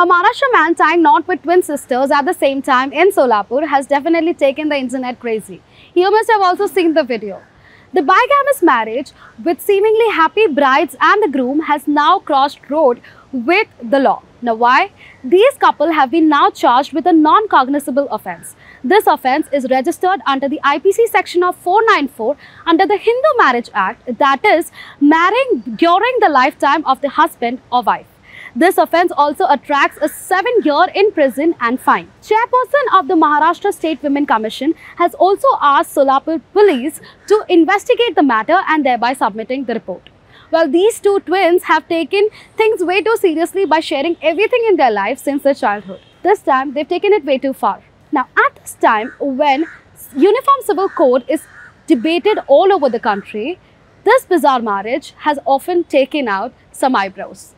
A Maharashtra man tying knot with twin sisters at the same time in Solapur has definitely taken the internet crazy. You must have also seen the video. The bigamous marriage with seemingly happy brides and the groom has now crossed road with the law. Now why? These couple have been now charged with a non-cognizable offence. This offence is registered under the IPC section of 494 under the Hindu Marriage Act that is marrying during the lifetime of the husband or wife. This offence also attracts a seven year in prison and fine. Chairperson of the Maharashtra State Women Commission has also asked Solapur police to investigate the matter and thereby submitting the report. Well, these two twins have taken things way too seriously by sharing everything in their life since their childhood. This time, they've taken it way too far. Now, at this time, when Uniform Civil Code is debated all over the country, this bizarre marriage has often taken out some eyebrows.